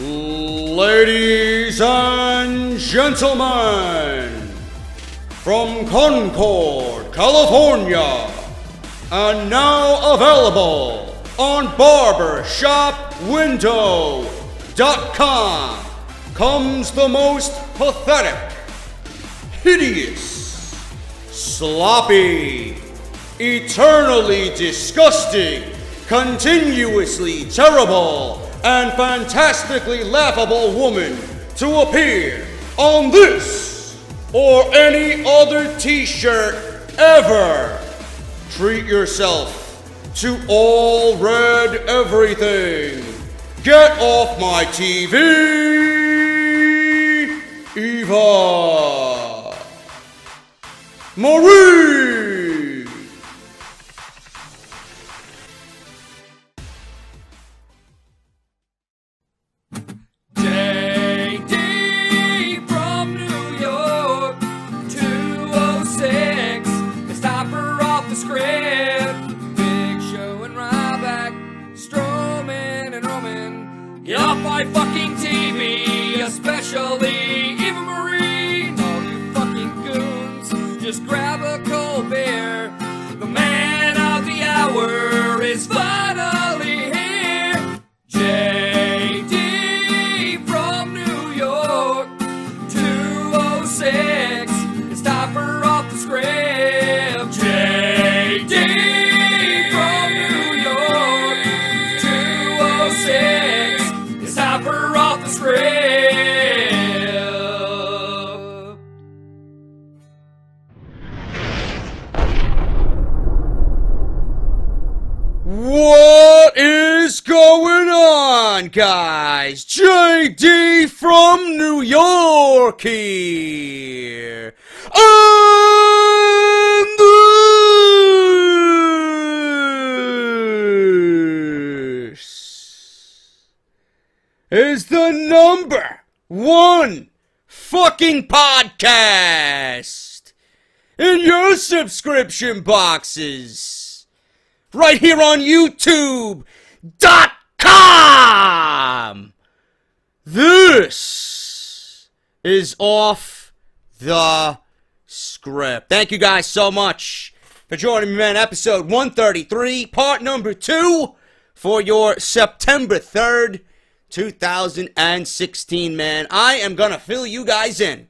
Ladies and gentlemen, from Concord, California, and now available on BarberShopWindow.com comes the most pathetic, hideous, sloppy, eternally disgusting, continuously terrible, and fantastically laughable woman to appear on this or any other t shirt ever. Treat yourself to all red everything. Get off my TV, Eva. Marie. My fucking TV, especially Eva Marie. All you fucking goons, just grab a cold beer. The man of the hour is finally What is going on, guys? JD from New York here. This is the number one fucking podcast in your subscription boxes right here on YouTube.com. This is off the script. Thank you guys so much for joining me, man. Episode 133, part number two for your September 3rd, 2016, man. I am going to fill you guys in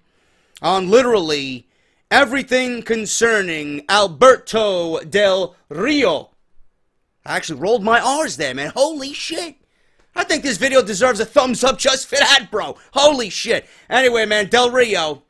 on literally everything concerning Alberto Del Rio. I actually rolled my R's there, man. Holy shit. I think this video deserves a thumbs up just for that, bro. Holy shit. Anyway, man, Del Rio,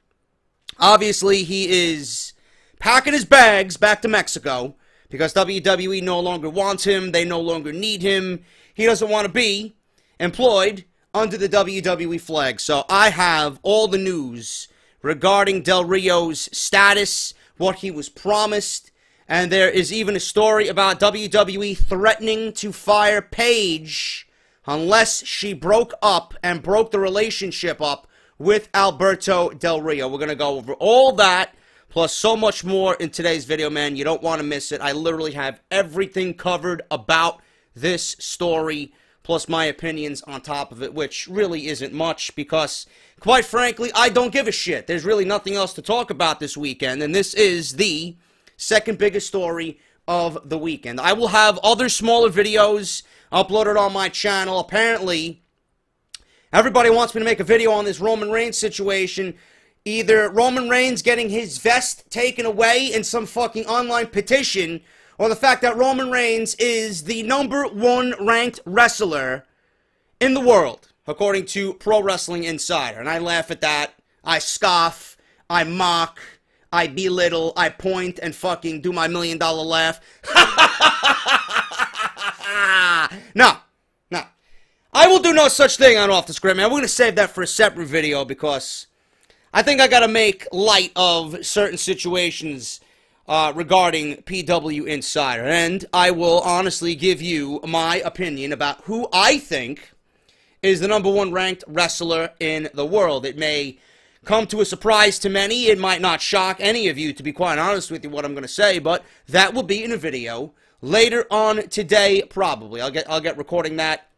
obviously, he is packing his bags back to Mexico because WWE no longer wants him. They no longer need him. He doesn't want to be employed under the WWE flag. So I have all the news regarding Del Rio's status, what he was promised, and there is even a story about WWE threatening to fire Paige unless she broke up and broke the relationship up with Alberto Del Rio. We're going to go over all that plus so much more in today's video, man. You don't want to miss it. I literally have everything covered about this story plus my opinions on top of it, which really isn't much because, quite frankly, I don't give a shit. There's really nothing else to talk about this weekend, and this is the second biggest story of the weekend. I will have other smaller videos uploaded on my channel. Apparently, everybody wants me to make a video on this Roman Reigns situation. Either Roman Reigns getting his vest taken away in some fucking online petition, or the fact that Roman Reigns is the number one ranked wrestler in the world, according to Pro Wrestling Insider. And I laugh at that. I scoff. I mock. I belittle. I point and fucking do my million dollar laugh. no. No. I will do no such thing on Off the Script, man. We're going to save that for a separate video because I think I got to make light of certain situations uh, regarding PW Insider. And I will honestly give you my opinion about who I think is the number one ranked wrestler in the world. It may come to a surprise to many. It might not shock any of you, to be quite honest with you, what I'm going to say, but that will be in a video later on today, probably. I'll get, I'll get recording that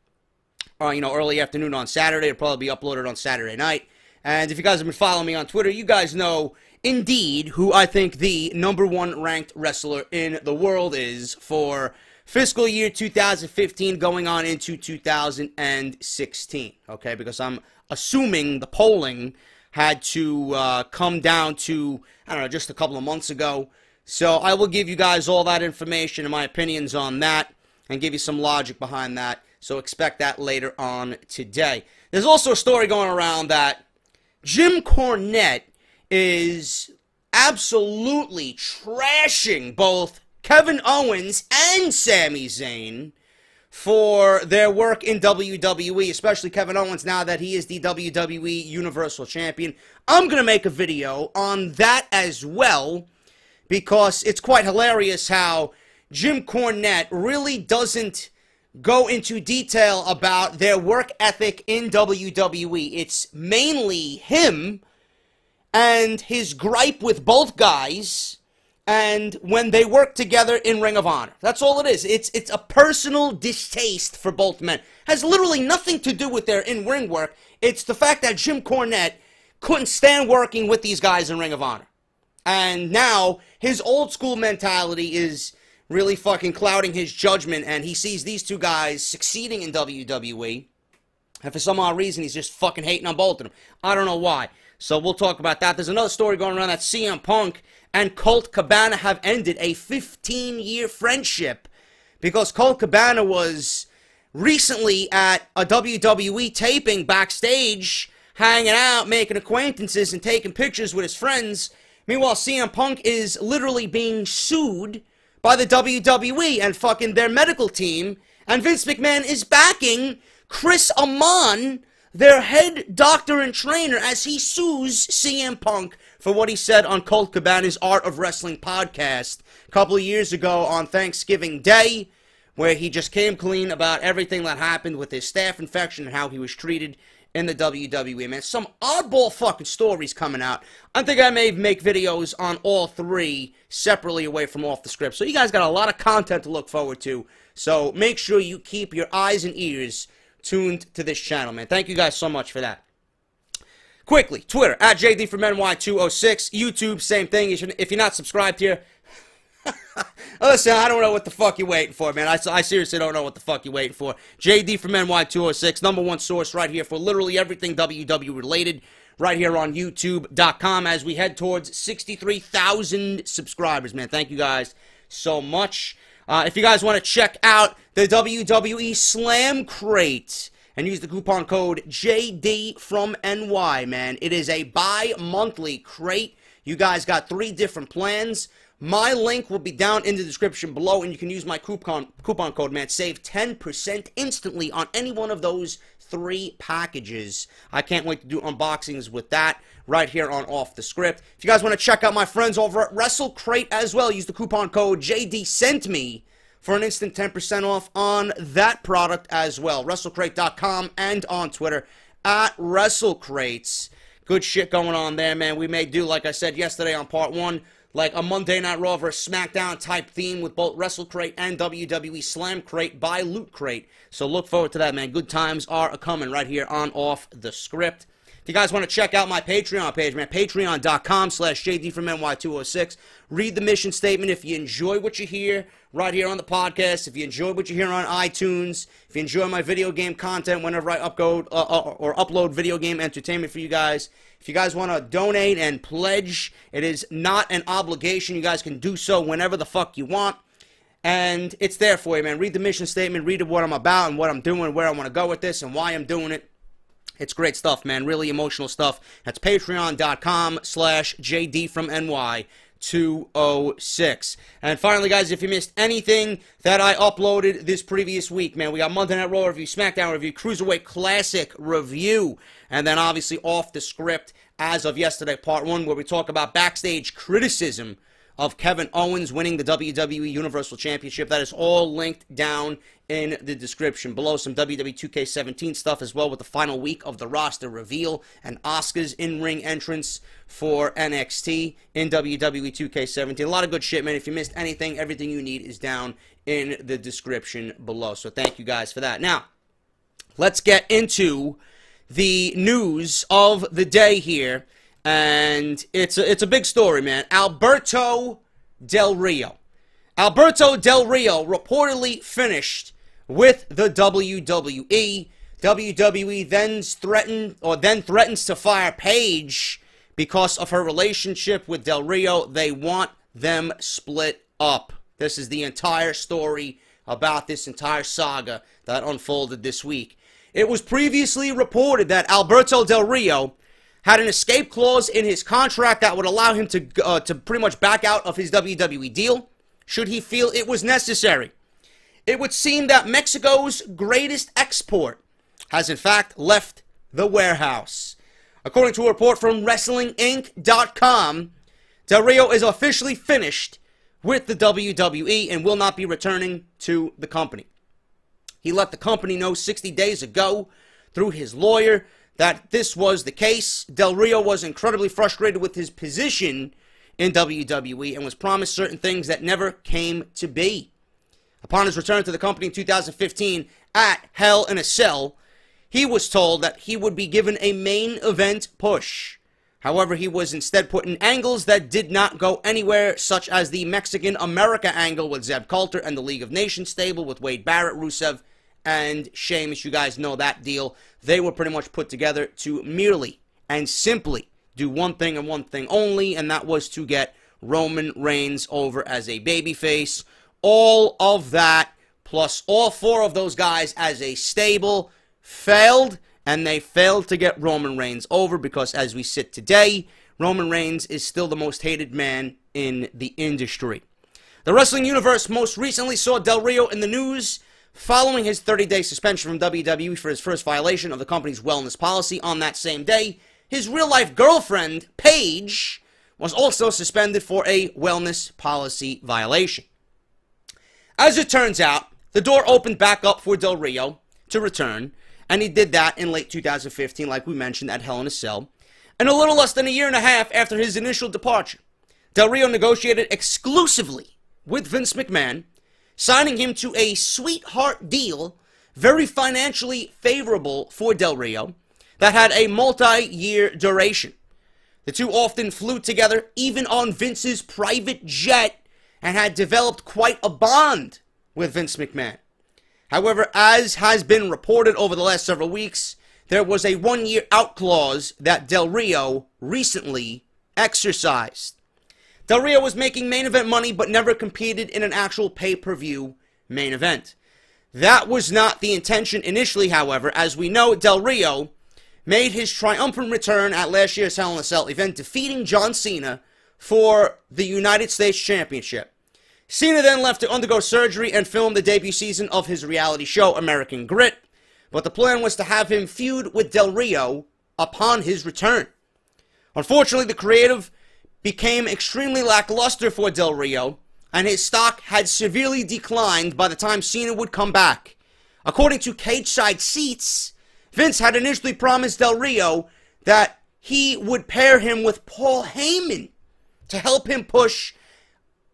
uh, you know, early afternoon on Saturday. It'll probably be uploaded on Saturday night. And if you guys have been following me on Twitter, you guys know indeed who I think the number one ranked wrestler in the world is for fiscal year 2015 going on into 2016. Okay, because I'm assuming the polling had to uh, come down to, I don't know, just a couple of months ago. So I will give you guys all that information and my opinions on that and give you some logic behind that. So expect that later on today. There's also a story going around that Jim Cornette is absolutely trashing both Kevin Owens and Sami Zayn for their work in WWE, especially Kevin Owens now that he is the WWE Universal Champion. I'm going to make a video on that as well because it's quite hilarious how Jim Cornette really doesn't go into detail about their work ethic in WWE. It's mainly him and his gripe with both guys and when they work together in Ring of Honor. That's all it is. It's it's a personal distaste for both men. Has literally nothing to do with their in-ring work. It's the fact that Jim Cornette couldn't stand working with these guys in Ring of Honor. And now his old school mentality is really fucking clouding his judgment and he sees these two guys succeeding in WWE. And for some odd reason, he's just fucking hating on both of them. I don't know why. So we'll talk about that. There's another story going around that CM Punk and Colt Cabana have ended a 15 year friendship because Colt Cabana was recently at a WWE taping backstage, hanging out, making acquaintances, and taking pictures with his friends. Meanwhile, CM Punk is literally being sued by the WWE and fucking their medical team, and Vince McMahon is backing Chris Amann their head doctor and trainer as he sues CM Punk for what he said on Colt Cabana's Art of Wrestling podcast a couple of years ago on Thanksgiving Day, where he just came clean about everything that happened with his staph infection and how he was treated in the WWE, man. Some oddball fucking stories coming out. I think I may make videos on all three separately away from off the script. So you guys got a lot of content to look forward to. So make sure you keep your eyes and ears tuned to this channel, man. Thank you guys so much for that. Quickly, Twitter, at JD from NY206. YouTube, same thing. If you're not subscribed here, listen, I don't know what the fuck you're waiting for, man. I, I seriously don't know what the fuck you're waiting for. JD from NY206, number one source right here for literally everything WW related, right here on YouTube.com as we head towards 63,000 subscribers, man. Thank you guys so much. Uh, if you guys want to check out the WWE Slam Crate and use the coupon code JD from NY, man, it is a bi monthly crate. You guys got three different plans. My link will be down in the description below, and you can use my coupon coupon code, man. Save 10% instantly on any one of those three packages. I can't wait to do unboxings with that right here on Off the Script. If you guys want to check out my friends over at Wrestle Crate as well, use the coupon code JD sent me for an instant 10% off on that product as well. WrestleCrate.com and on Twitter at WrestleCrates. Good shit going on there, man. We may do, like I said yesterday on part one, like a Monday Night Raw versus SmackDown type theme with both Wrestle Crate and WWE Slam Crate by Loot Crate. So look forward to that, man. Good times are a coming right here on Off the Script. If you guys want to check out my Patreon page, man, patreon.com slash JD from NY206. Read the mission statement if you enjoy what you hear right here on the podcast, if you enjoy what you hear on iTunes, if you enjoy my video game content whenever I upload uh, uh, or upload video game entertainment for you guys, if you guys want to donate and pledge, it is not an obligation. You guys can do so whenever the fuck you want. And it's there for you, man. Read the mission statement, read what I'm about and what I'm doing, where I want to go with this, and why I'm doing it. It's great stuff, man. Really emotional stuff. That's patreon.com slash JD from NY. 206. And finally, guys, if you missed anything that I uploaded this previous week, man, we got Monday Night Raw review, SmackDown review, Cruiserweight Classic review, and then obviously off the script as of yesterday, part one, where we talk about backstage criticism of Kevin Owens winning the WWE Universal Championship. That is all linked down in the description below. Some WWE 2K17 stuff as well with the final week of the roster reveal and Asuka's in-ring entrance for NXT in WWE 2K17. A lot of good shit, man. If you missed anything, everything you need is down in the description below. So thank you guys for that. Now, let's get into the news of the day here. And it's a, it's a big story, man. Alberto Del Rio. Alberto Del Rio reportedly finished with the WWE. WWE then threatened or then threatens to fire Paige because of her relationship with Del Rio. They want them split up. This is the entire story about this entire saga that unfolded this week. It was previously reported that Alberto Del Rio had an escape clause in his contract that would allow him to uh, to pretty much back out of his WWE deal should he feel it was necessary. It would seem that Mexico's greatest export has in fact left the warehouse. According to a report from WrestlingInc.com, Del Rio is officially finished with the WWE and will not be returning to the company. He let the company know 60 days ago through his lawyer that this was the case. Del Rio was incredibly frustrated with his position in WWE and was promised certain things that never came to be. Upon his return to the company in 2015 at Hell in a Cell, he was told that he would be given a main event push. However, he was instead put in angles that did not go anywhere, such as the Mexican America angle with Zeb Colter and the League of Nations stable with Wade Barrett, Rusev, and Sheamus. You guys know that deal. They were pretty much put together to merely and simply do one thing and one thing only, and that was to get Roman Reigns over as a babyface. All of that, plus all four of those guys as a stable, failed, and they failed to get Roman Reigns over because as we sit today, Roman Reigns is still the most hated man in the industry. The wrestling universe most recently saw Del Rio in the news following his 30 day suspension from WWE for his first violation of the company's wellness policy on that same day. His real life girlfriend, Paige, was also suspended for a wellness policy violation. As it turns out, the door opened back up for Del Rio to return, and he did that in late 2015, like we mentioned, at Hell in a Cell. And a little less than a year and a half after his initial departure, Del Rio negotiated exclusively with Vince McMahon, signing him to a sweetheart deal, very financially favorable for Del Rio, that had a multi year duration. The two often flew together, even on Vince's private jet, and had developed quite a bond with Vince McMahon. However, as has been reported over the last several weeks, there was a one year out clause that Del Rio recently exercised. Del Rio was making main event money but never competed in an actual pay per view main event. That was not the intention initially, however. As we know, Del Rio made his triumphant return at last year's Hell in a Cell event, defeating John Cena for the United States Championship. Cena then left to undergo surgery and film the debut season of his reality show, American Grit, but the plan was to have him feud with Del Rio upon his return. Unfortunately, the creative became extremely lackluster for Del Rio, and his stock had severely declined by the time Cena would come back. According to Cageside Seats, Vince had initially promised Del Rio that he would pair him with Paul Heyman to help him push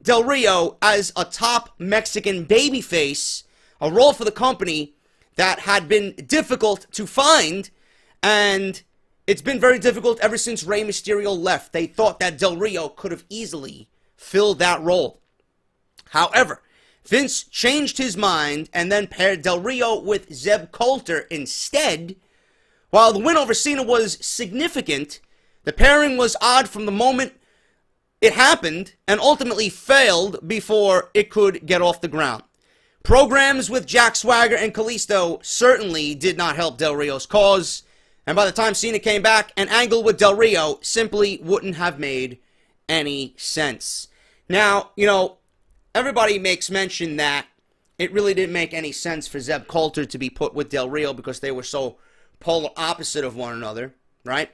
Del Rio as a top Mexican babyface, a role for the company that had been difficult to find, and it's been very difficult ever since Rey Mysterio left. They thought that Del Rio could have easily filled that role. However, Vince changed his mind and then paired Del Rio with Zeb Colter instead. While the win over Cena was significant, the pairing was odd from the moment it happened and ultimately failed before it could get off the ground. Programs with Jack Swagger and Kalisto certainly did not help Del Rio's cause, and by the time Cena came back, an angle with Del Rio simply wouldn't have made any sense. Now, you know, everybody makes mention that it really didn't make any sense for Zeb Colter to be put with Del Rio because they were so polar opposite of one another, right?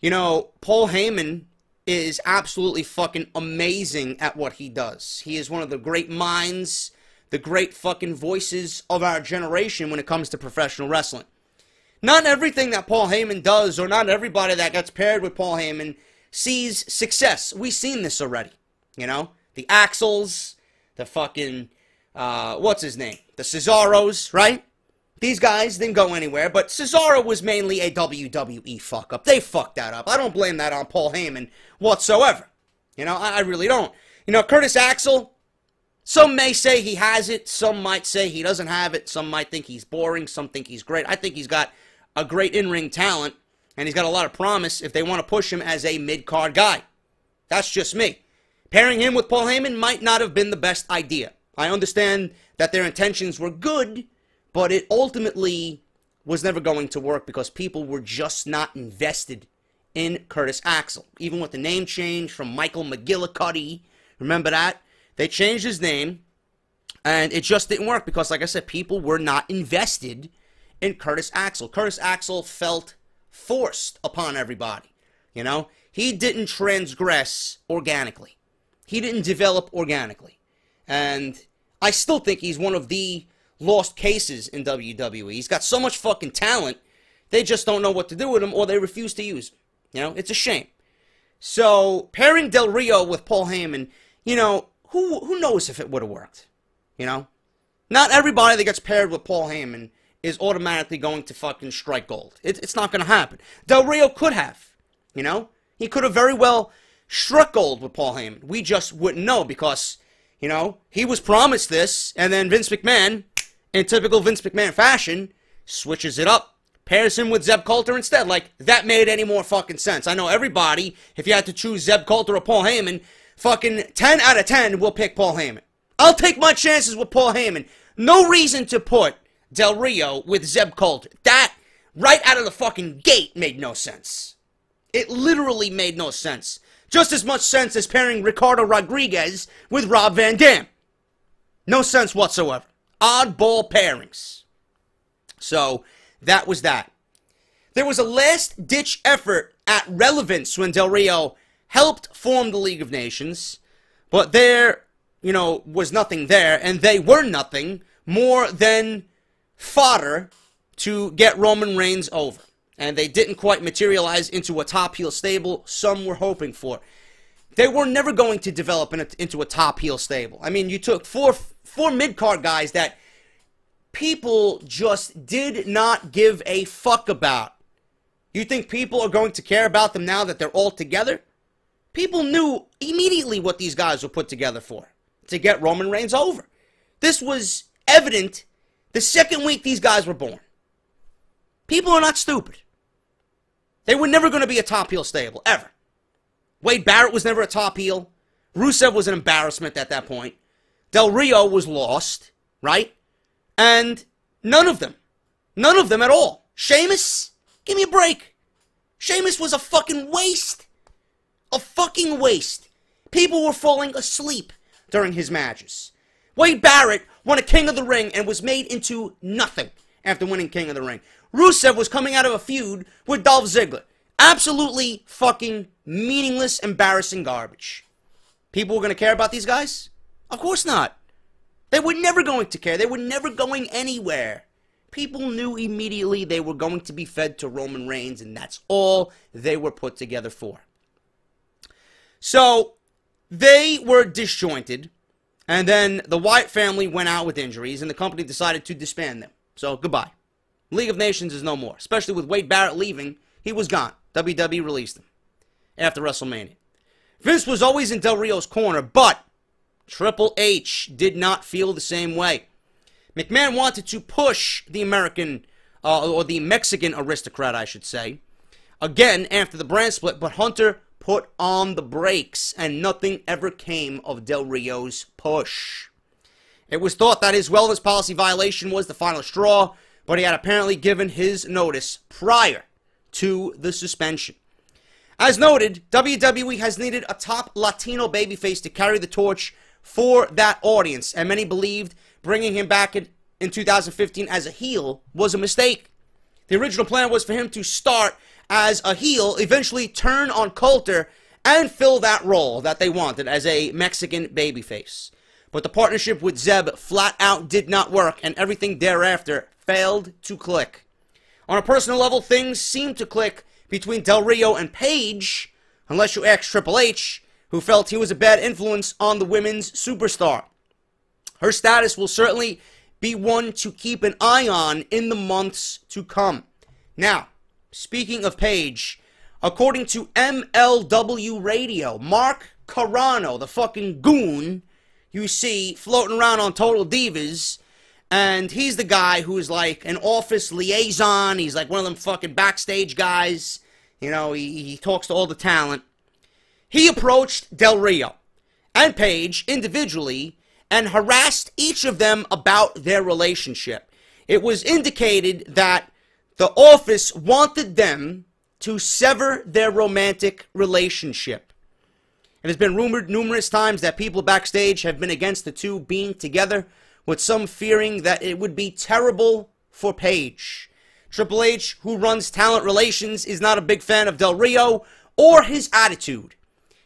You know, Paul Heyman is absolutely fucking amazing at what he does. He is one of the great minds, the great fucking voices of our generation when it comes to professional wrestling. Not everything that Paul Heyman does, or not everybody that gets paired with Paul Heyman, sees success. We've seen this already. You know? The Axels, the fucking, uh, what's his name? The Cesaros, right? these guys didn't go anywhere, but Cesaro was mainly a WWE fuck up. They fucked that up. I don't blame that on Paul Heyman whatsoever. You know, I, I really don't. You know, Curtis Axel, some may say he has it, some might say he doesn't have it, some might think he's boring, some think he's great. I think he's got a great in ring talent, and he's got a lot of promise if they want to push him as a mid card guy. That's just me. Pairing him with Paul Heyman might not have been the best idea. I understand that their intentions were good, but it ultimately was never going to work because people were just not invested in Curtis Axel. Even with the name change from Michael McGillicutty, remember that? They changed his name, and it just didn't work because, like I said, people were not invested in Curtis Axel. Curtis Axel felt forced upon everybody. You know, he didn't transgress organically. He didn't develop organically. And I still think he's one of the lost cases in WWE. He's got so much fucking talent, they just don't know what to do with him or they refuse to use him. You know, it's a shame. So pairing Del Rio with Paul Heyman, you know, who who knows if it would have worked? You know, not everybody that gets paired with Paul Heyman is automatically going to fucking strike gold. It, it's not going to happen. Del Rio could have. You know, he could have very well struck gold with Paul Heyman. We just wouldn't know because, you know, he was promised this, and then Vince McMahon, in typical Vince McMahon fashion, switches it up pairs him with Zeb Colter instead. Like, that made any more fucking sense. I know everybody, if you had to choose Zeb Colter or Paul Heyman, fucking 10 out of 10 will pick Paul Heyman. I'll take my chances with Paul Heyman. No reason to put Del Rio with Zeb Colter. That, right out of the fucking gate, made no sense. It literally made no sense. Just as much sense as pairing Ricardo Rodriguez with Rob Van Dam. No sense whatsoever. Oddball pairings. So, that was that. There was a last ditch effort at relevance when Del Rio helped form the League of Nations, but there, you know, was nothing there, and they were nothing more than fodder to get Roman Reigns over. And they didn't quite materialize into a top heel stable some were hoping for. They were never going to develop in a, into a top heel stable. I mean, you took four four mid card guys that people just did not give a fuck about. You think people are going to care about them now that they're all together? People knew immediately what these guys were put together for to get Roman Reigns over. This was evident the second week these guys were born. People are not stupid. They were never going to be a top heel stable, ever. Wade Barrett was never a top heel. Rusev was an embarrassment at that point. Del Rio was lost, right? And none of them, none of them at all. Sheamus, give me a break. Sheamus was a fucking waste. A fucking waste. People were falling asleep during his matches. Wade Barrett won a King of the Ring and was made into nothing after winning King of the Ring. Rusev was coming out of a feud with Dolph Ziggler. Absolutely fucking meaningless, embarrassing garbage. People were going to care about these guys? Of course not. They were never going to care. They were never going anywhere. People knew immediately they were going to be fed to Roman Reigns, and that's all they were put together for. So they were disjointed, and then the Wyatt family went out with injuries, and the company decided to disband them. So goodbye. League of Nations is no more. Especially with Wade Barrett leaving, he was gone. WWE released him after WrestleMania. Vince was always in Del Rio's corner, but Triple H did not feel the same way. McMahon wanted to push the American, uh, or the Mexican aristocrat, I should say, again after the brand split, but Hunter put on the brakes, and nothing ever came of Del Rio's push. It was thought that his wellness policy violation was the final straw, but he had apparently given his notice prior to the suspension. As noted, WWE has needed a top Latino babyface to carry the torch for that audience, and many believed bringing him back in, in 2015 as a heel was a mistake. The original plan was for him to start as a heel, eventually turn on Colter, and fill that role that they wanted as a Mexican babyface. But the partnership with Zeb flat out did not work, and everything thereafter failed to click. On a personal level, things seemed to click between Del Rio and Paige, unless you ask Triple H, who felt he was a bad influence on the women's superstar. Her status will certainly be one to keep an eye on in the months to come. Now, speaking of Paige, according to MLW Radio, Mark Carrano, the fucking goon you see floating around on Total Divas, and he's the guy who's like an office liaison. He's like one of them fucking backstage guys. You know, he, he talks to all the talent. He approached Del Rio and Paige individually and harassed each of them about their relationship. It was indicated that the office wanted them to sever their romantic relationship. It has been rumored numerous times that people backstage have been against the two being together, with some fearing that it would be terrible for Paige. Triple H, who runs talent relations, is not a big fan of Del Rio or his attitude.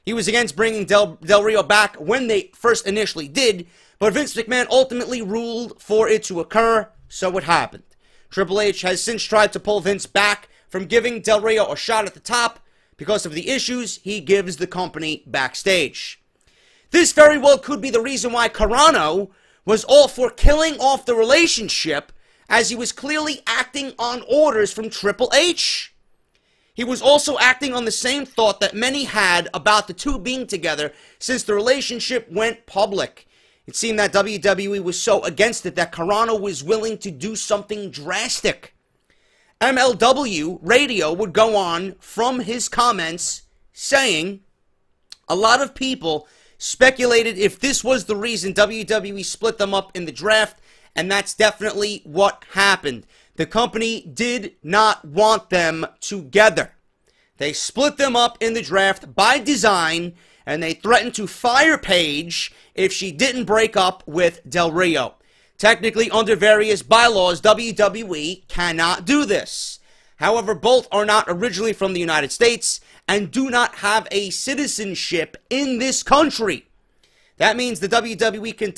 He was against bringing Del, Del Rio back when they first initially did, but Vince McMahon ultimately ruled for it to occur, so it happened. Triple H has since tried to pull Vince back from giving Del Rio a shot at the top, because of the issues he gives the company backstage. This very well could be the reason why Carrano was all for killing off the relationship as he was clearly acting on orders from Triple H. He was also acting on the same thought that many had about the two being together since the relationship went public. It seemed that WWE was so against it that Carrano was willing to do something drastic. MLW radio would go on from his comments saying a lot of people speculated if this was the reason WWE split them up in the draft, and that's definitely what happened. The company did not want them together. They split them up in the draft by design, and they threatened to fire Paige if she didn't break up with Del Rio. Technically, under various bylaws, WWE cannot do this. However, both are not originally from the United States and do not have a citizenship in this country. That means the WWE can,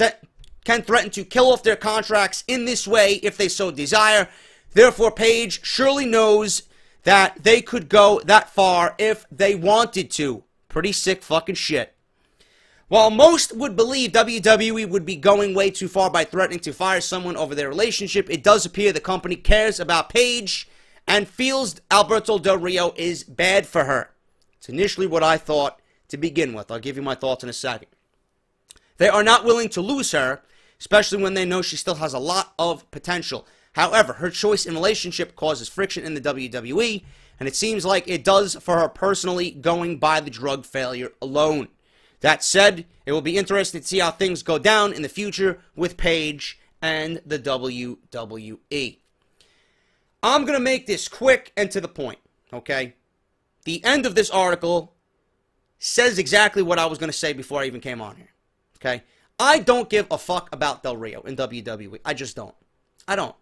can threaten to kill off their contracts in this way if they so desire. Therefore, Paige surely knows that they could go that far if they wanted to. Pretty sick fucking shit. While most would believe WWE would be going way too far by threatening to fire someone over their relationship, it does appear the company cares about Paige and feels Alberto Del Rio is bad for her. It's initially what I thought to begin with. I'll give you my thoughts in a second. They are not willing to lose her, especially when they know she still has a lot of potential. However, her choice in relationship causes friction in the WWE, and it seems like it does for her personally going by the drug failure alone. That said, it will be interesting to see how things go down in the future with Paige and the WWE. I'm going to make this quick and to the point, okay? The end of this article says exactly what I was going to say before I even came on here, okay? I don't give a fuck about Del Rio in WWE. I just don't. I don't.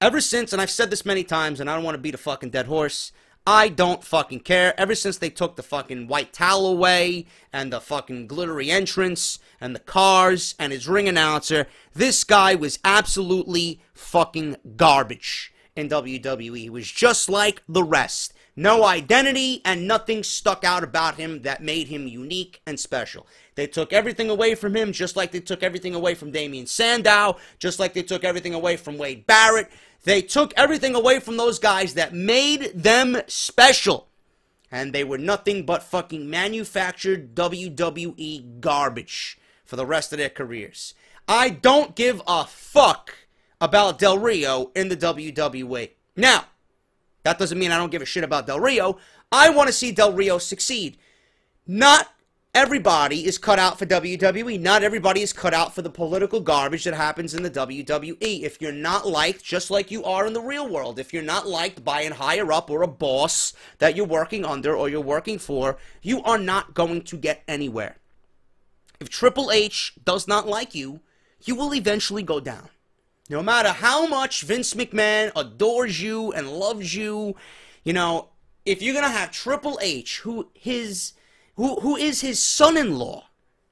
Ever since, and I've said this many times, and I don't want to beat a fucking dead horse, I don't fucking care. Ever since they took the fucking white towel away and the fucking glittery entrance and the cars and his ring announcer, this guy was absolutely fucking garbage in WWE. He was just like the rest. No identity and nothing stuck out about him that made him unique and special. They took everything away from him just like they took everything away from Damien Sandow, just like they took everything away from Wade Barrett. They took everything away from those guys that made them special. And they were nothing but fucking manufactured WWE garbage for the rest of their careers. I don't give a fuck about Del Rio in the WWE. Now, that doesn't mean I don't give a shit about Del Rio. I want to see Del Rio succeed. Not everybody is cut out for WWE. Not everybody is cut out for the political garbage that happens in the WWE. If you're not liked, just like you are in the real world, if you're not liked by a higher up or a boss that you're working under or you're working for, you are not going to get anywhere. If Triple H does not like you, you will eventually go down. No matter how much Vince McMahon adores you and loves you, you know, if you're going to have Triple H, who his who, who is his son-in-law.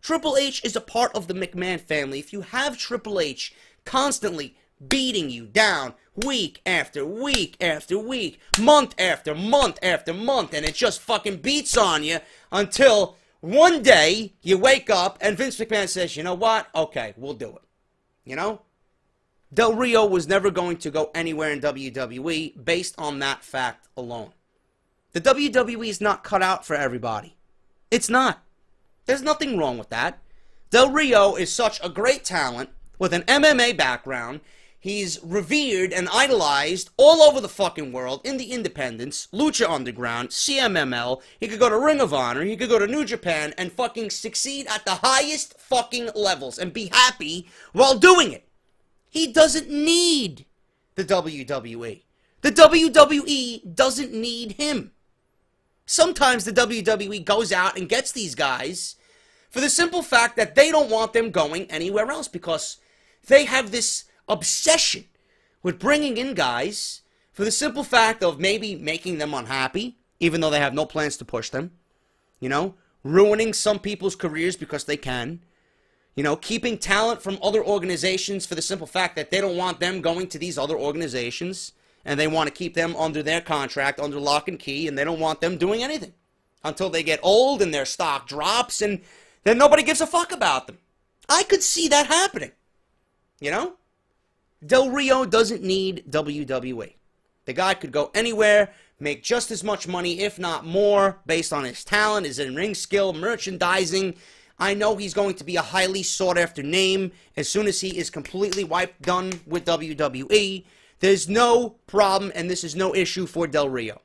Triple H is a part of the McMahon family. If you have Triple H constantly beating you down week after week after week, month after month after month, and it just fucking beats on you until one day you wake up and Vince McMahon says, you know what? Okay, we'll do it. You know? Del Rio was never going to go anywhere in WWE based on that fact alone. The WWE is not cut out for everybody. It's not. There's nothing wrong with that. Del Rio is such a great talent with an MMA background. He's revered and idolized all over the fucking world in the independents, Lucha Underground, CMLL. He could go to Ring of Honor, he could go to New Japan and fucking succeed at the highest fucking levels and be happy while doing it. He doesn't need the WWE. The WWE doesn't need him. Sometimes the WWE goes out and gets these guys for the simple fact that they don't want them going anywhere else because they have this obsession with bringing in guys for the simple fact of maybe making them unhappy, even though they have no plans to push them. You know, ruining some people's careers because they can. You know, keeping talent from other organizations for the simple fact that they don't want them going to these other organizations and they want to keep them under their contract, under lock and key, and they don't want them doing anything until they get old and their stock drops and then nobody gives a fuck about them. I could see that happening. You know? Del Rio doesn't need WWE. The guy could go anywhere, make just as much money, if not more, based on his talent, his in ring skill, merchandising. I know he's going to be a highly sought after name as soon as he is completely wiped done with WWE. There's no problem, and this is no issue for Del Rio.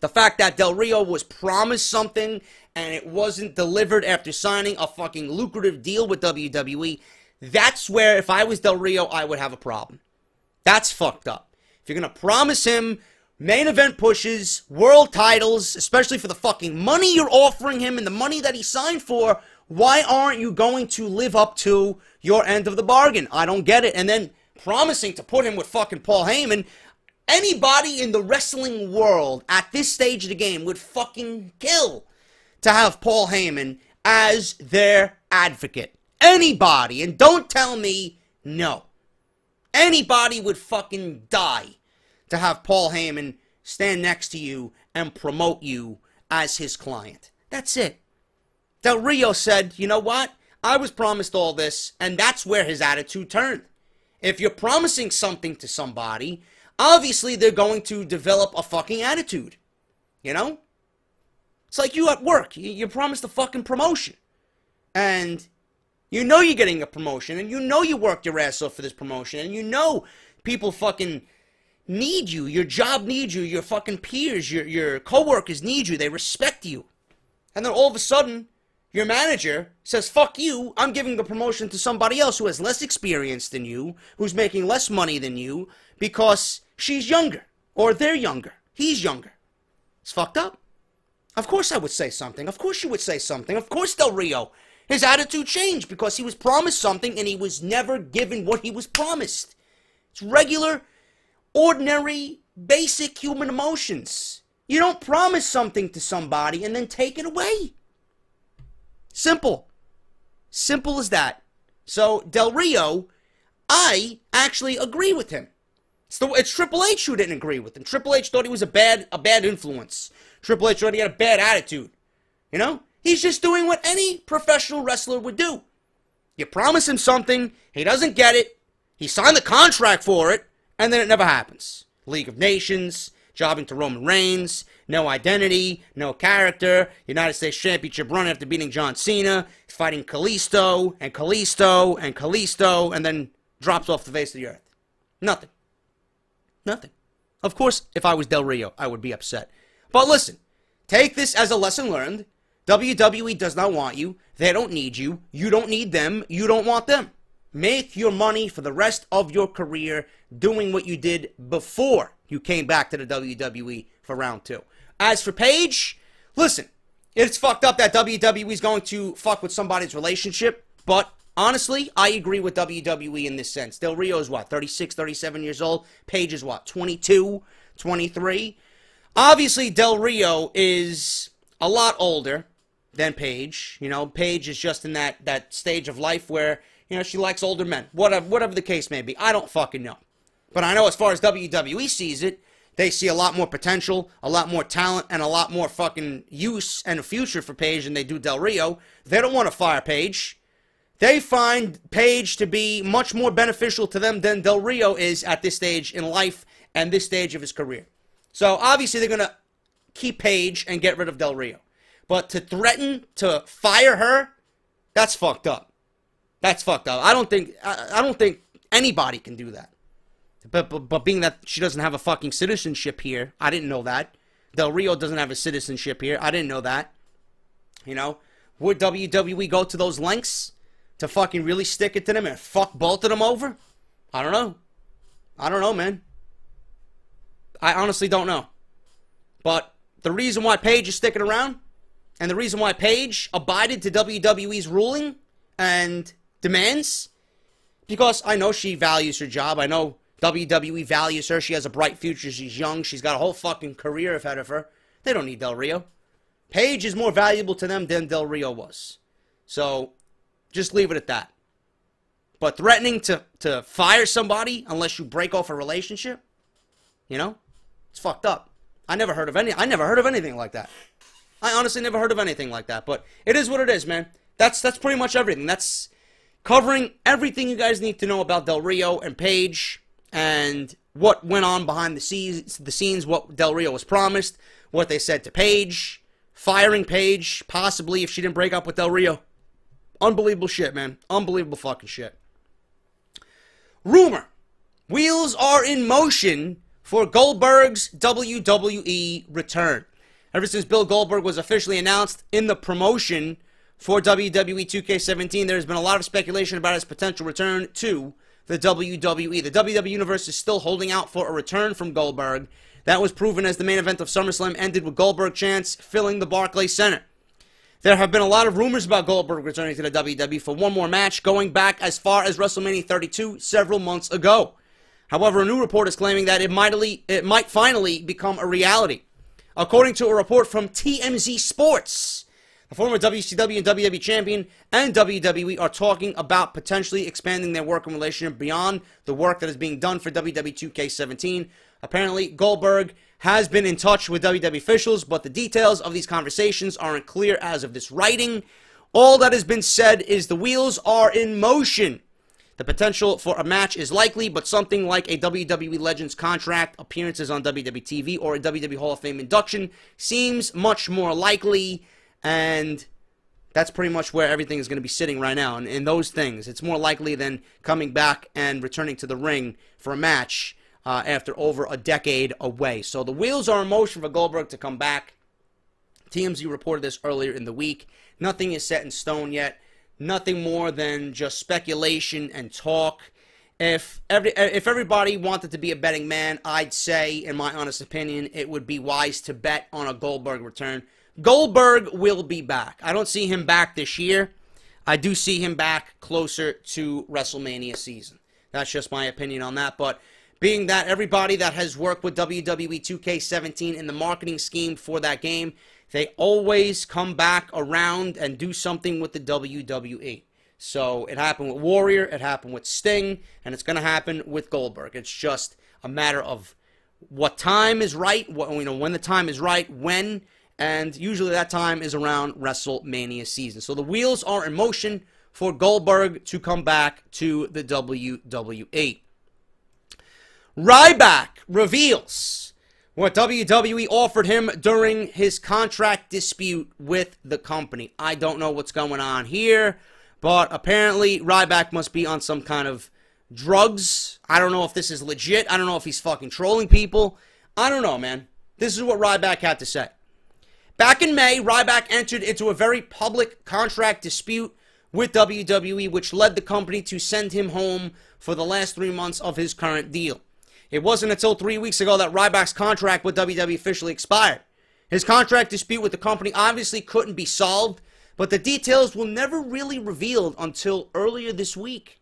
The fact that Del Rio was promised something and it wasn't delivered after signing a fucking lucrative deal with WWE, that's where, if I was Del Rio, I would have a problem. That's fucked up. If you're going to promise him main event pushes, world titles, especially for the fucking money you're offering him and the money that he signed for, why aren't you going to live up to your end of the bargain? I don't get it. And then promising to put him with fucking Paul Heyman. Anybody in the wrestling world at this stage of the game would fucking kill to have Paul Heyman as their advocate. Anybody. And don't tell me no. Anybody would fucking die to have Paul Heyman stand next to you and promote you as his client. That's it. Del Rio said, you know what? I was promised all this, and that's where his attitude turned. If you're promising something to somebody, obviously they're going to develop a fucking attitude. You know? It's like you at work. You, you promised a fucking promotion. And you know you're getting a promotion, and you know you worked your ass off for this promotion, and you know people fucking need you. Your job needs you. Your fucking peers, your, your coworkers need you. They respect you. And then all of a sudden, your manager says, fuck you, I'm giving the promotion to somebody else who has less experience than you, who's making less money than you, because she's younger, or they're younger, he's younger. It's fucked up. Of course I would say something. Of course you would say something. Of course Del Rio. His attitude changed because he was promised something and he was never given what he was promised. It's regular, ordinary, basic human emotions. You don't promise something to somebody and then take it away. Simple. Simple as that. So, Del Rio, I actually agree with him. It's, the, it's Triple H who didn't agree with him. Triple H thought he was a bad, a bad influence. Triple H thought he had a bad attitude. You know? He's just doing what any professional wrestler would do. You promise him something, he doesn't get it, he signed the contract for it, and then it never happens. League of Nations, jobbing to Roman Reigns, no identity, no character, United States Championship run after beating John Cena, fighting Kalisto and Kalisto and Kalisto, and then drops off the face of the earth. Nothing. Nothing. Of course, if I was Del Rio, I would be upset. But listen, take this as a lesson learned. WWE does not want you. They don't need you. You don't need them. You don't want them. Make your money for the rest of your career doing what you did before you came back to the WWE for round two. As for Paige, listen, it's fucked up that WWE is going to fuck with somebody's relationship, but honestly, I agree with WWE in this sense. Del Rio is what, 36, 37 years old? Paige is what, 22, 23? Obviously, Del Rio is a lot older than Paige. You know, Paige is just in that, that stage of life where, you know, she likes older men. Whatever, whatever the case may be. I don't fucking know. But I know as far as WWE sees it, they see a lot more potential, a lot more talent, and a lot more fucking use and a future for Paige than they do Del Rio. They don't want to fire Paige. they find Paige to be much more beneficial to them than Del Rio is at this stage in life and this stage of his career. So obviously they're going to keep Paige and get rid of Del Rio. But to threaten to fire her, that's fucked up. That's fucked up. I don't think I, I don't think anybody can do that. But, but but being that she doesn't have a fucking citizenship here, I didn't know that. Del Rio doesn't have a citizenship here. I didn't know that. You know, would WWE go to those lengths to fucking really stick it to them and fuck both of them over? I don't know. I don't know, man. I honestly don't know. But the reason why Paige is sticking around and the reason why Paige abided to WWE's ruling and demands because I know she values her job. I know WWE values her. She has a bright future. She's young. She's got a whole fucking career ahead of her. They don't need Del Rio. Paige is more valuable to them than Del Rio was. So just leave it at that. But threatening to, to fire somebody unless you break off a relationship, you know, it's fucked up. I never heard of any I never heard of anything like that. I honestly never heard of anything like that. But it is what it is, man. That's that's pretty much everything. That's covering everything you guys need to know about Del Rio and Paige and what went on behind the scenes, the scenes, what Del Rio was promised, what they said to Paige, firing Paige, possibly if she didn't break up with Del Rio. Unbelievable shit, man. Unbelievable fucking shit. Rumor. Wheels are in motion for Goldberg's WWE return. Ever since Bill Goldberg was officially announced in the promotion for WWE 2K17, there's been a lot of speculation about his potential return to the WWE. The WWE Universe is still holding out for a return from Goldberg. That was proven as the main event of SummerSlam ended with Goldberg chants filling the Barclays Center. There have been a lot of rumors about Goldberg returning to the WWE for one more match, going back as far as WrestleMania 32 several months ago. However, a new report is claiming that it, mightily, it might finally become a reality. According to a report from TMZ Sports, the former WCW and WWE champion and WWE are talking about potentially expanding their working relationship beyond the work that is being done for WWE 2K17. Apparently, Goldberg has been in touch with WWE officials, but the details of these conversations aren't clear as of this writing. All that has been said is the wheels are in motion. The potential for a match is likely, but something like a WWE Legends contract, appearances on WWE TV, or a WWE Hall of Fame induction seems much more likely. And that's pretty much where everything is going to be sitting right now. And in those things, it's more likely than coming back and returning to the ring for a match uh, after over a decade away. So the wheels are in motion for Goldberg to come back. TMZ reported this earlier in the week. Nothing is set in stone yet. Nothing more than just speculation and talk. If every if everybody wanted to be a betting man, I'd say, in my honest opinion, it would be wise to bet on a Goldberg return. Goldberg will be back. I don't see him back this year. I do see him back closer to WrestleMania season. That's just my opinion on that. But being that everybody that has worked with WWE 2K17 in the marketing scheme for that game, they always come back around and do something with the WWE. So it happened with Warrior, it happened with Sting, and it's going to happen with Goldberg. It's just a matter of what time is right, what, you know, when the time is right, when and usually that time is around WrestleMania season. So the wheels are in motion for Goldberg to come back to the WWE. Ryback reveals what WWE offered him during his contract dispute with the company. I don't know what's going on here, but apparently Ryback must be on some kind of drugs. I don't know if this is legit. I don't know if he's fucking trolling people. I don't know, man. This is what Ryback had to say. Back in May, Ryback entered into a very public contract dispute with WWE, which led the company to send him home for the last three months of his current deal. It wasn't until three weeks ago that Ryback's contract with WWE officially expired. His contract dispute with the company obviously couldn't be solved, but the details were never really revealed until earlier this week.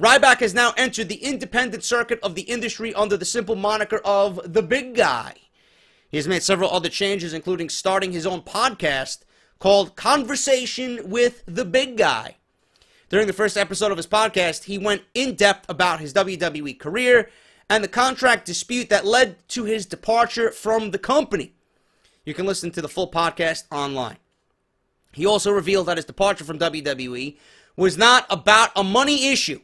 Ryback has now entered the independent circuit of the industry under the simple moniker of the big guy. He has made several other changes, including starting his own podcast called Conversation with the Big Guy. During the first episode of his podcast, he went in depth about his WWE career and the contract dispute that led to his departure from the company. You can listen to the full podcast online. He also revealed that his departure from WWE was not about a money issue.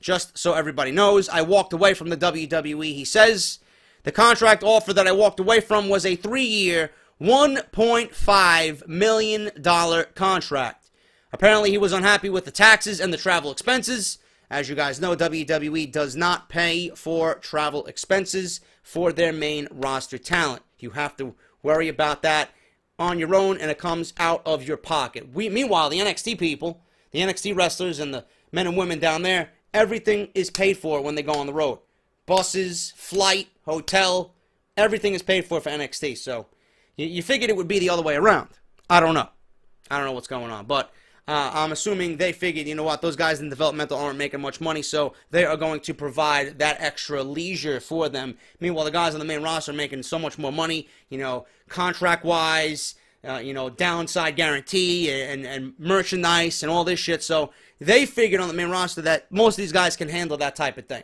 Just so everybody knows, I walked away from the WWE. He says the contract offer that I walked away from was a three year, $1.5 million contract. Apparently, he was unhappy with the taxes and the travel expenses. As you guys know, WWE does not pay for travel expenses for their main roster talent. You have to worry about that on your own, and it comes out of your pocket. We, meanwhile, the NXT people, the NXT wrestlers, and the men and women down there, everything is paid for when they go on the road. Buses, flight, hotel, everything is paid for for NXT. So you, you figured it would be the other way around. I don't know. I don't know what's going on, but uh, I'm assuming they figured, you know what, those guys in developmental aren't making much money, so they are going to provide that extra leisure for them. Meanwhile, the guys on the main roster are making so much more money, you know, contract wise, uh, you know, downside guarantee and, and merchandise and all this shit. So they figured on the main roster that most of these guys can handle that type of thing.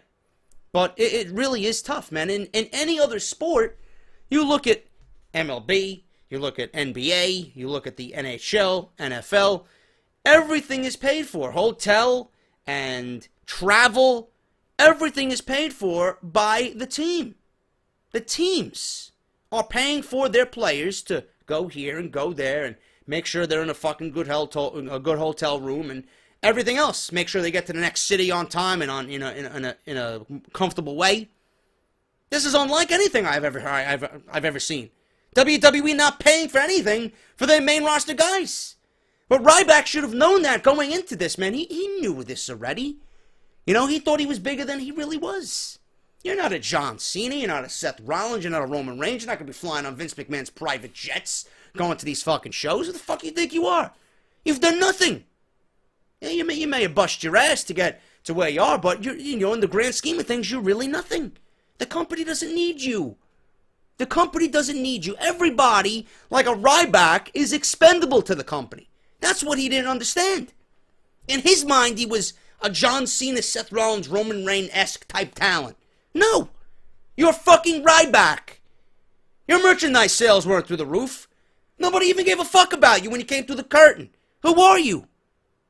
But it, it really is tough, man. In, in any other sport, you look at MLB, you look at NBA, you look at the NHL, NFL, everything is paid for. Hotel and travel, everything is paid for by the team. The teams are paying for their players to go here and go there and make sure they're in a fucking good hotel, a good hotel room and everything else. Make sure they get to the next city on time and on you know in a, in a, in a comfortable way. This is unlike anything I've ever I've I've ever seen. WWE not paying for anything for their main roster guys. But Ryback should have known that going into this, man. He, he knew this already. You know, he thought he was bigger than he really was. You're not a John Cena, you're not a Seth Rollins, you're not a Roman Reigns, you're not gonna be flying on Vince McMahon's private jets going to these fucking shows. Who the fuck you think you are? You've done nothing. You may you may have bust your ass to get to where you are, but you know in the grand scheme of things, you're really nothing. The company doesn't need you. The company doesn't need you. Everybody, like a Ryback, is expendable to the company. That's what he didn't understand. In his mind, he was a John Cena, Seth Rollins, Roman Reigns esque type talent. No, you're fucking Ryback. Your merchandise sales weren't through the roof. Nobody even gave a fuck about you when you came through the curtain. Who are you?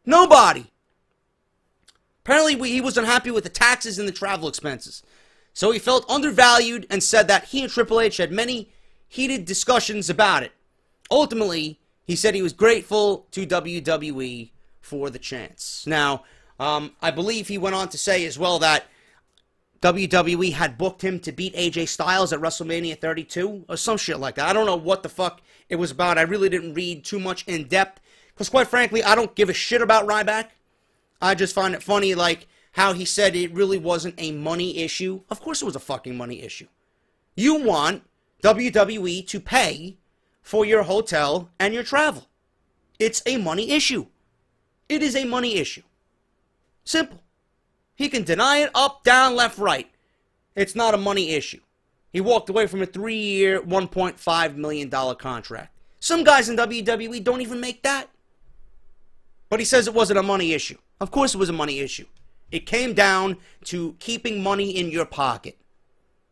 Nobody. Apparently, he was unhappy with the taxes and the travel expenses. So he felt undervalued and said that he and Triple H had many heated discussions about it. Ultimately, he said he was grateful to WWE for the chance. Now, um, I believe he went on to say as well that WWE had booked him to beat AJ Styles at WrestleMania 32 or some shit like that. I don't know what the fuck it was about. I really didn't read too much in depth because, quite frankly, I don't give a shit about Ryback. I just find it funny, like how he said it really wasn't a money issue. Of course, it was a fucking money issue. You want WWE to pay for your hotel and your travel. It's a money issue. It is a money issue. Simple. He can deny it up, down, left, right. It's not a money issue. He walked away from a three year, $1.5 million contract. Some guys in WWE don't even make that. But he says it wasn't a money issue. Of course it was a money issue. It came down to keeping money in your pocket.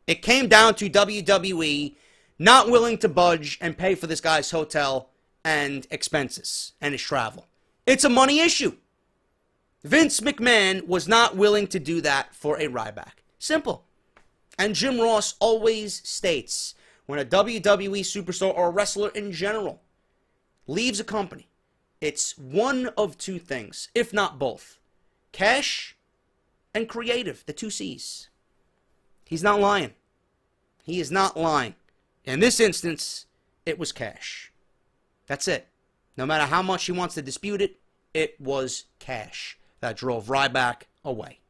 It came down to WWE not willing to budge and pay for this guy's hotel and expenses and his travel. It's a money issue. Vince McMahon was not willing to do that for a Ryback. Simple. And Jim Ross always states when a WWE superstar or a wrestler in general leaves a company, it's one of two things, if not both cash and creative, the two C's. He's not lying. He is not lying. In this instance, it was cash. That's it. No matter how much he wants to dispute it, it was cash that drove Ryback away.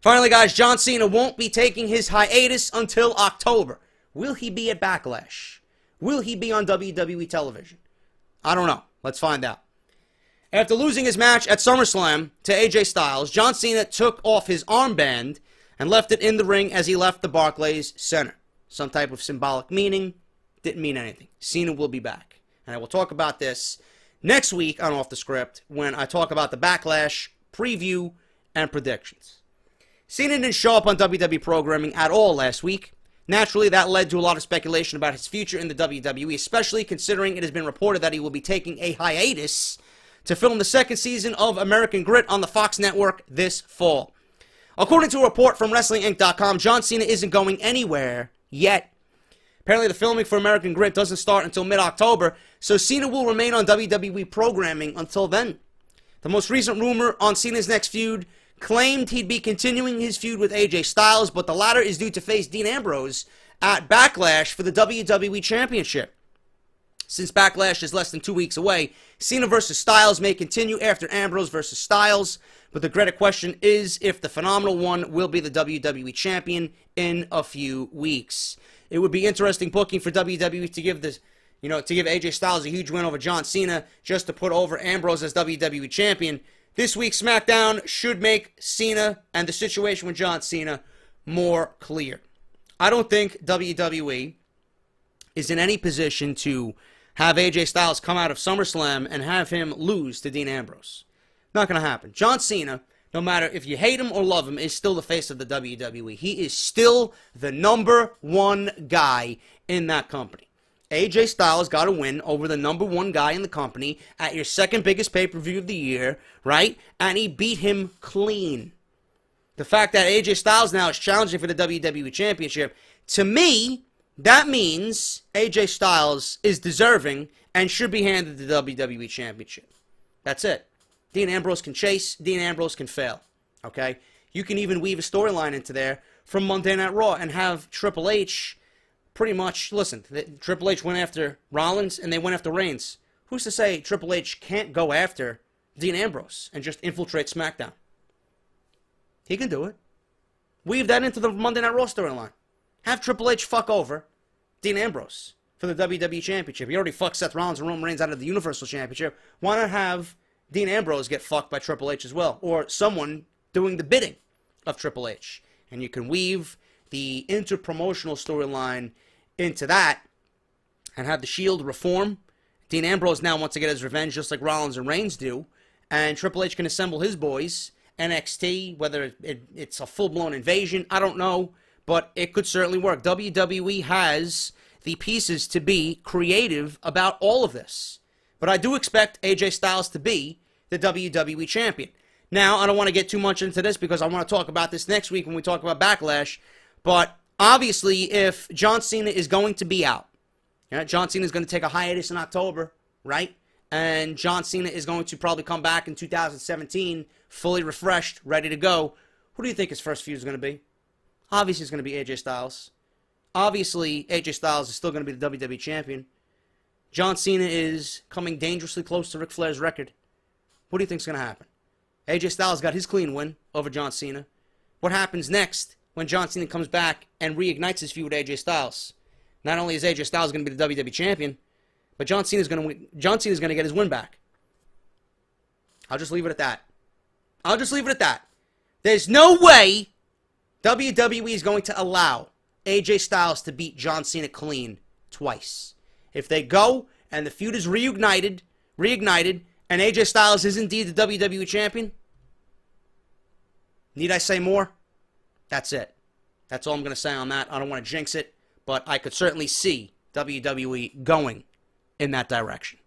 Finally, guys, John Cena won't be taking his hiatus until October. Will he be at Backlash? Will he be on WWE television? I don't know. Let's find out. After losing his match at SummerSlam to AJ Styles, John Cena took off his armband and left it in the ring as he left the Barclays Center some type of symbolic meaning. Didn't mean anything. Cena will be back. And I will talk about this next week on Off the Script when I talk about the Backlash preview and predictions. Cena didn't show up on WWE programming at all last week. Naturally, that led to a lot of speculation about his future in the WWE, especially considering it has been reported that he will be taking a hiatus to film the second season of American Grit on the Fox network this fall. According to a report from WrestlingInc.com, John Cena isn't going anywhere yet. Apparently, the filming for American Grit doesn't start until mid October, so Cena will remain on WWE programming until then. The most recent rumor on Cena's next feud claimed he'd be continuing his feud with AJ Styles, but the latter is due to face Dean Ambrose at Backlash for the WWE Championship. Since Backlash is less than two weeks away, Cena versus Styles may continue after Ambrose versus Styles, but the greater question is if the Phenomenal One will be the WWE Champion in a few weeks. It would be interesting booking for WWE to give this, you know, to give AJ Styles a huge win over John Cena just to put over Ambrose as WWE Champion. This week's SmackDown should make Cena and the situation with John Cena more clear. I don't think WWE is in any position to have AJ Styles come out of SummerSlam and have him lose to Dean Ambrose. Not going to happen. John Cena, no matter if you hate him or love him, is still the face of the WWE. He is still the number one guy in that company. AJ Styles got a win over the number one guy in the company at your second biggest pay per view of the year, right? And he beat him clean. The fact that AJ Styles now is challenging for the WWE Championship, to me, that means AJ Styles is deserving and should be handed the WWE Championship. That's it. Dean Ambrose can chase, Dean Ambrose can fail. Okay? You can even weave a storyline into there from Monday Night Raw and have Triple H pretty much listen, the, Triple H went after Rollins and they went after Reigns. Who's to say Triple H can't go after Dean Ambrose and just infiltrate SmackDown? He can do it. Weave that into the Monday Night Raw storyline. Have Triple H fuck over Dean Ambrose for the WWE Championship. He already fucked Seth Rollins and Roman Reigns out of the Universal Championship. Why not have Dean Ambrose get fucked by Triple H as well? Or someone doing the bidding of Triple H. And you can weave the interpromotional storyline into that and have the Shield reform. Dean Ambrose now wants to get his revenge just like Rollins and Reigns do. And Triple H can assemble his boys, NXT, whether it, it's a full blown invasion, I don't know, but it could certainly work. WWE has the pieces to be creative about all of this. But I do expect AJ Styles to be the WWE champion. Now, I don't want to get too much into this because I want to talk about this next week when we talk about Backlash. But obviously, if John Cena is going to be out, yeah, John Cena is going to take a hiatus in October, right? And John Cena is going to probably come back in 2017 fully refreshed, ready to go. Who do you think his first feud is going to be? Obviously, it's going to be AJ Styles. Obviously, AJ Styles is still going to be the WWE champion. John Cena is coming dangerously close to Ric Flair's record. What do you think is going to happen? AJ Styles got his clean win over John Cena. What happens next when John Cena comes back and reignites his feud with AJ Styles? Not only is AJ Styles going to be the WWE champion, but John Cena's going to win, John Cena's going to get his win back. I'll just leave it at that. I'll just leave it at that. There's no way WWE is going to allow AJ Styles to beat John Cena clean twice. If they go and the feud is reignited, reignited, and AJ Styles is indeed the WWE champion, need I say more? That's it. That's all I'm going to say on that. I don't want to jinx it, but I could certainly see WWE going in that direction.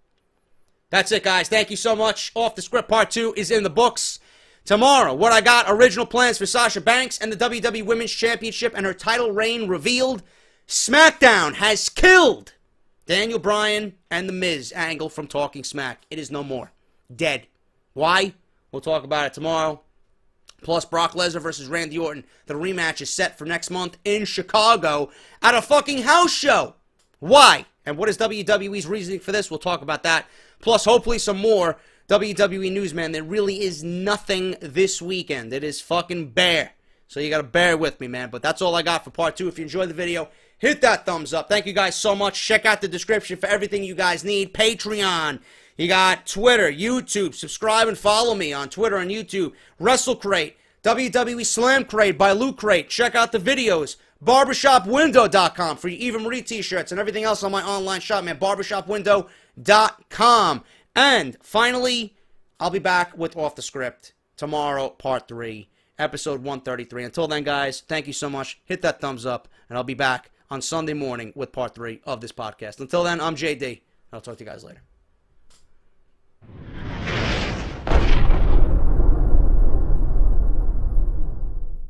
That's it, guys. Thank you so much. Off the script part two is in the books. Tomorrow, what I got original plans for Sasha Banks and the WWE Women's Championship and her title reign revealed. SmackDown has killed Daniel Bryan and The Miz angle from Talking Smack. It is no more. Dead. Why? We'll talk about it tomorrow. Plus, Brock Lesnar versus Randy Orton. The rematch is set for next month in Chicago at a fucking house show. Why? And what is WWE's reasoning for this? We'll talk about that. Plus, hopefully, some more WWE news, man. There really is nothing this weekend. It is fucking bare. So you got to bear with me, man. But that's all I got for part two. If you enjoyed the video, hit that thumbs up. Thank you guys so much. Check out the description for everything you guys need. Patreon. You got Twitter, YouTube. Subscribe and follow me on Twitter and YouTube. WrestleCrate. WWE Slam Crate by Loot Crate. Check out the videos. BarbershopWindow.com for your Eva Marie t-shirts and everything else on my online shop, man. BarbershopWindow.com. And finally, I'll be back with Off the Script tomorrow, part three, episode 133. Until then, guys, thank you so much. Hit that thumbs up, and I'll be back on Sunday morning with part three of this podcast. Until then, I'm JD. I'll talk to you guys later.